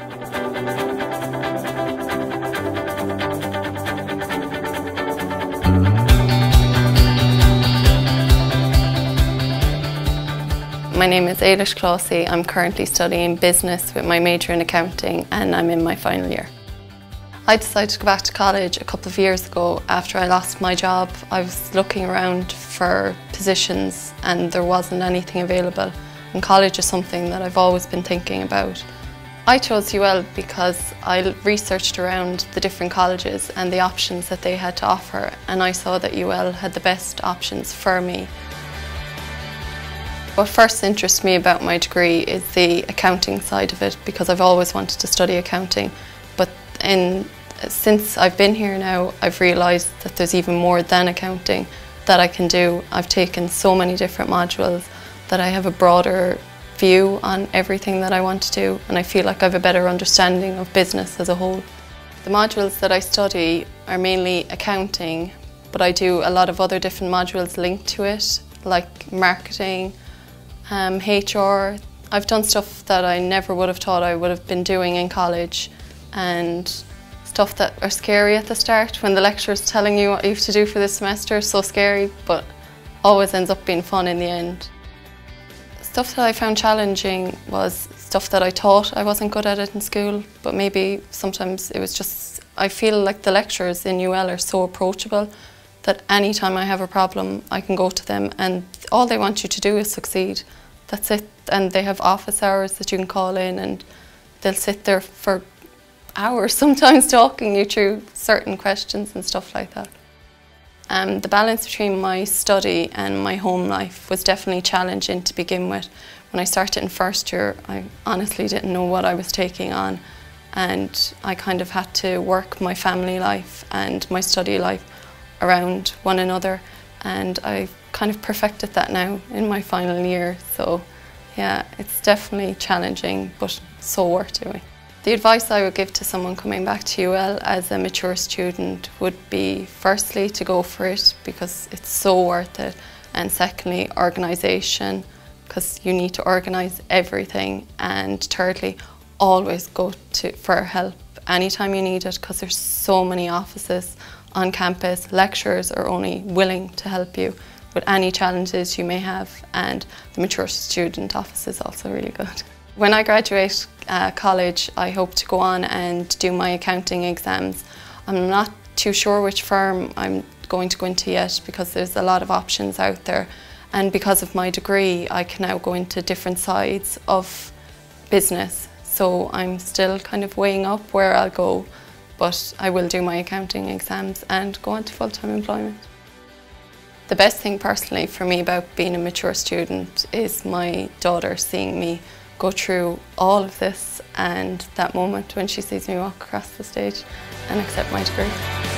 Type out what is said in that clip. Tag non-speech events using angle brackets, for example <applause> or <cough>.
My name is Ailish Clohessy. I'm currently studying business with my major in accounting and I'm in my final year. I decided to go back to college a couple of years ago after I lost my job. I was looking around for positions and there wasn't anything available. And college is something that I've always been thinking about. I chose UL because I researched around the different colleges and the options that they had to offer and I saw that UL had the best options for me. What first interests me about my degree is the accounting side of it because I've always wanted to study accounting but in, since I've been here now I've realised that there's even more than accounting that I can do. I've taken so many different modules that I have a broader view on everything that I want to do and I feel like I have a better understanding of business as a whole. The modules that I study are mainly accounting but I do a lot of other different modules linked to it like marketing, um, HR. I've done stuff that I never would have thought I would have been doing in college and stuff that are scary at the start when the lecturer's telling you what you have to do for this semester, so scary, but always ends up being fun in the end. Stuff that I found challenging was stuff that I thought I wasn't good at it in school, but maybe sometimes it was just, I feel like the lecturers in UL are so approachable that anytime I have a problem, I can go to them and all they want you to do is succeed. That's it. And they have office hours that you can call in and they'll sit there for hours <laughs> sometimes talking you through certain questions and stuff like that. Um, the balance between my study and my home life was definitely challenging to begin with. When I started in first year, I honestly didn't know what I was taking on and I kind of had to work my family life and my study life around one another and I kind of perfected that now in my final year so yeah it's definitely challenging but so worth doing. The advice I would give to someone coming back to UL as a mature student would be firstly to go for it because it's so worth it and secondly organisation because you need to organise everything and thirdly always go to for help anytime you need it because there's so many offices on campus, lecturers are only willing to help you with any challenges you may have and the mature student office is also really good. When I graduate uh, college I hope to go on and do my accounting exams. I'm not too sure which firm I'm going to go into yet because there's a lot of options out there and because of my degree I can now go into different sides of business so I'm still kind of weighing up where I'll go but I will do my accounting exams and go on to full-time employment. The best thing personally for me about being a mature student is my daughter seeing me go through all of this and that moment when she sees me walk across the stage and accept my degree.